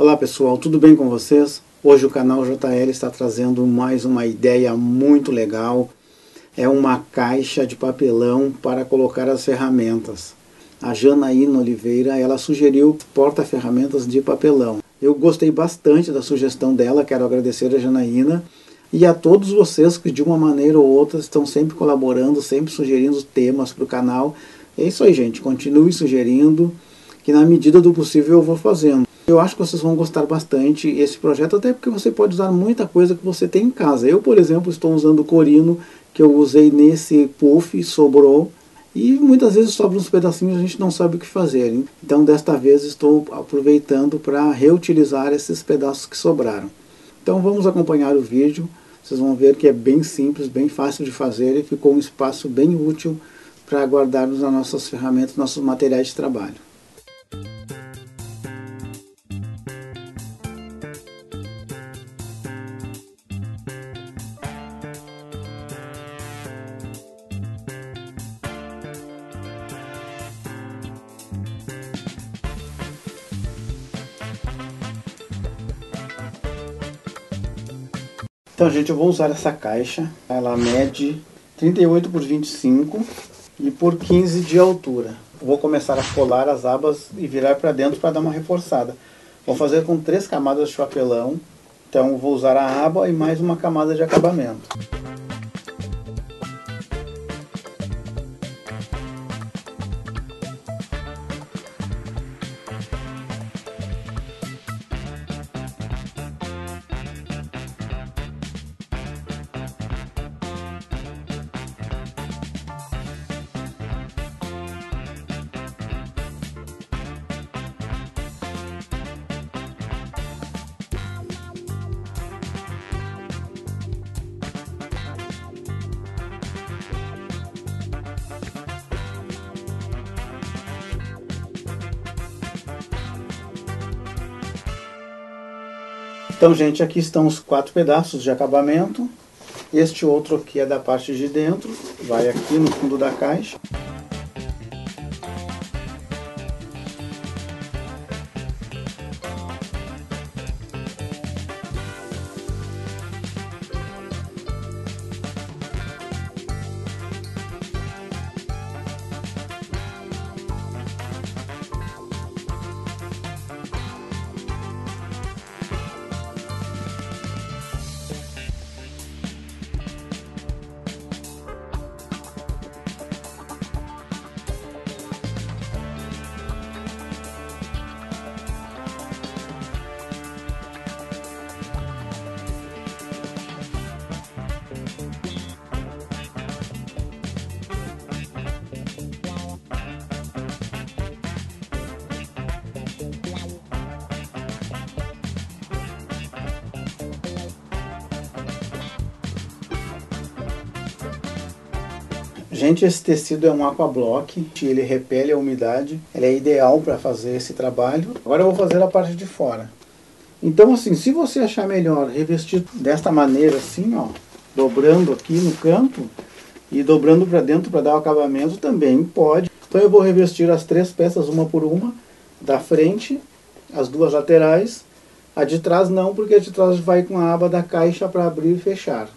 Olá pessoal, tudo bem com vocês? Hoje o canal JL está trazendo mais uma ideia muito legal. É uma caixa de papelão para colocar as ferramentas. A Janaína Oliveira, ela sugeriu porta-ferramentas de papelão. Eu gostei bastante da sugestão dela, quero agradecer a Janaína e a todos vocês que de uma maneira ou outra estão sempre colaborando, sempre sugerindo temas para o canal. É isso aí, gente. Continue sugerindo, que na medida do possível eu vou fazendo. Eu acho que vocês vão gostar bastante esse projeto, até porque você pode usar muita coisa que você tem em casa. Eu, por exemplo, estou usando o corino que eu usei nesse puff, sobrou. E muitas vezes sobram uns pedacinhos e a gente não sabe o que fazer. Então, desta vez, estou aproveitando para reutilizar esses pedaços que sobraram. Então, vamos acompanhar o vídeo. Vocês vão ver que é bem simples, bem fácil de fazer e ficou um espaço bem útil para guardarmos as nossas ferramentas, nossos materiais de trabalho. Então, gente, eu vou usar essa caixa. Ela mede 38 por 25 e por 15 de altura. Vou começar a colar as abas e virar para dentro para dar uma reforçada. Vou fazer com três camadas de papelão. Então, vou usar a aba e mais uma camada de acabamento. Então, gente, aqui estão os quatro pedaços de acabamento. Este outro aqui é da parte de dentro, vai aqui no fundo da caixa. Gente, esse tecido é um aquablock, ele repele a umidade, ele é ideal para fazer esse trabalho. Agora eu vou fazer a parte de fora. Então assim, se você achar melhor revestir desta maneira assim, ó, dobrando aqui no canto e dobrando para dentro para dar o acabamento também pode. Então eu vou revestir as três peças uma por uma, da frente, as duas laterais, a de trás não, porque a de trás vai com a aba da caixa para abrir e fechar.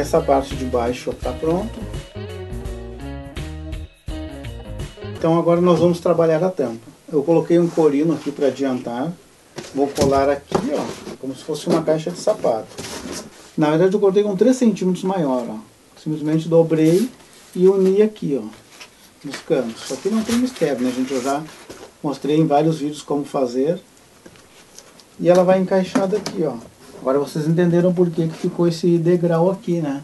Essa parte de baixo está pronto. Então agora nós vamos trabalhar a tampa. Eu coloquei um corino aqui para adiantar. Vou colar aqui, ó, como se fosse uma caixa de sapato. Na verdade eu cortei com 3 centímetros maior, ó. Simplesmente dobrei e uni aqui, ó, nos cantos. Isso aqui não tem mistério, né, gente? Eu já mostrei em vários vídeos como fazer. E ela vai encaixada aqui, ó. Agora vocês entenderam por que, que ficou esse degrau aqui, né?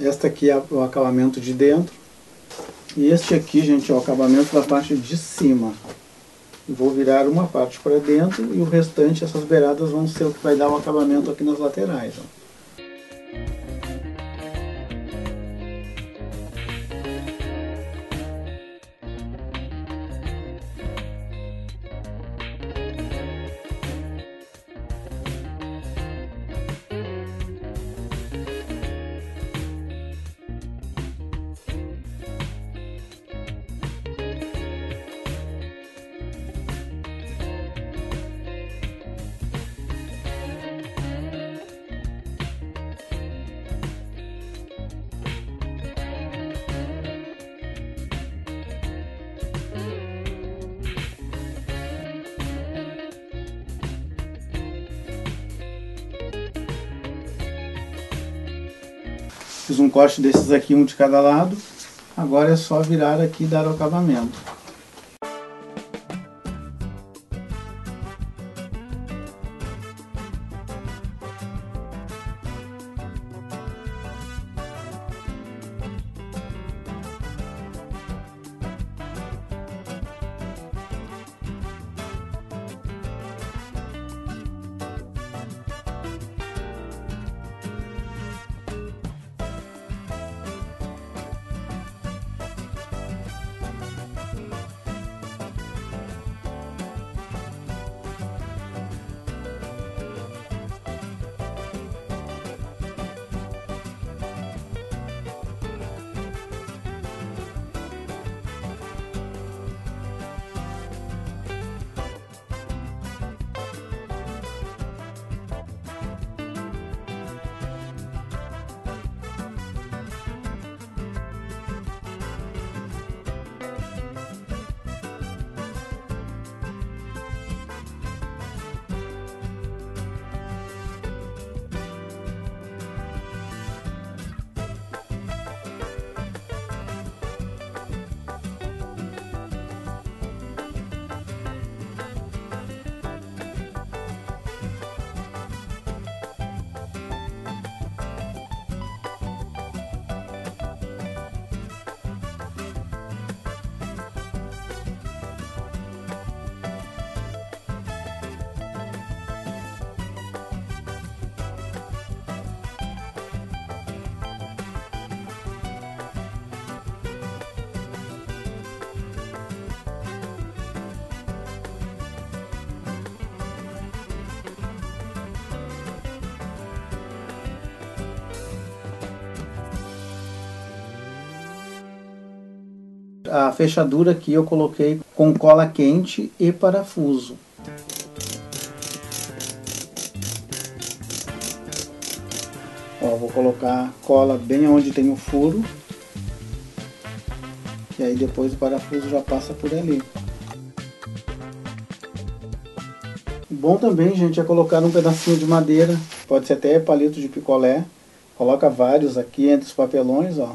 Esta aqui é o acabamento de dentro. E este aqui, gente, é o acabamento da parte de cima. Vou virar uma parte para dentro e o restante, essas beiradas, vão ser o que vai dar o acabamento aqui nas laterais. Ó. Fiz um corte desses aqui, um de cada lado. Agora é só virar aqui e dar o acabamento. A fechadura aqui eu coloquei com cola quente e parafuso. Ó, vou colocar cola bem onde tem o furo. E aí depois o parafuso já passa por ali. Bom também, gente, é colocar um pedacinho de madeira, pode ser até palito de picolé. Coloca vários aqui entre os papelões, ó.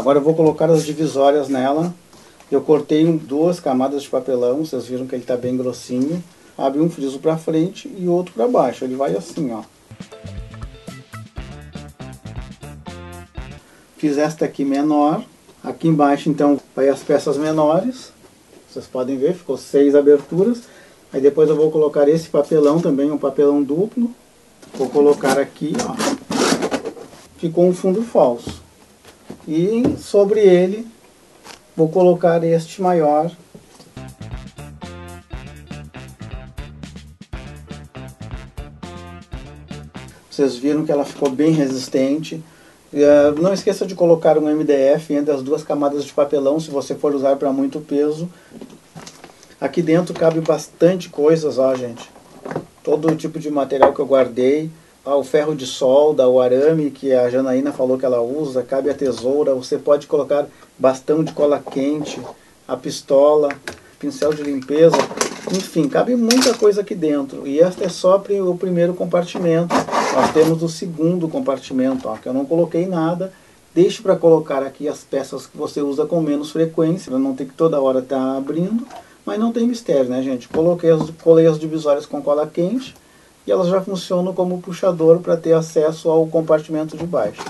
Agora eu vou colocar as divisórias nela. Eu cortei duas camadas de papelão, vocês viram que ele está bem grossinho. Abre um friso para frente e outro para baixo. Ele vai assim, ó. Fiz esta aqui menor. Aqui embaixo, então, vai as peças menores. Vocês podem ver, ficou seis aberturas. Aí depois eu vou colocar esse papelão também, um papelão duplo. Vou colocar aqui, ó. Ficou um fundo falso e sobre ele vou colocar este maior. Vocês viram que ela ficou bem resistente. É, não esqueça de colocar um MDF entre as duas camadas de papelão se você for usar para muito peso. Aqui dentro cabe bastante coisas ó gente. Todo tipo de material que eu guardei. Ah, o ferro de solda, o arame que a Janaína falou que ela usa, cabe a tesoura, você pode colocar bastão de cola quente, a pistola, pincel de limpeza, enfim, cabe muita coisa aqui dentro. E este é só o primeiro compartimento. Nós temos o segundo compartimento, ó, que eu não coloquei nada. Deixe para colocar aqui as peças que você usa com menos frequência, para não ter que toda hora estar tá abrindo. Mas não tem mistério, né, gente? Coloquei as, colei as divisórias com cola quente elas já funcionam como puxador para ter acesso ao compartimento de baixo.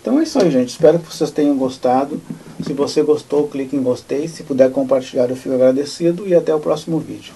Então é isso aí, gente. Espero que vocês tenham gostado. Se você gostou, clique em gostei. Se puder compartilhar, eu fico agradecido. E até o próximo vídeo.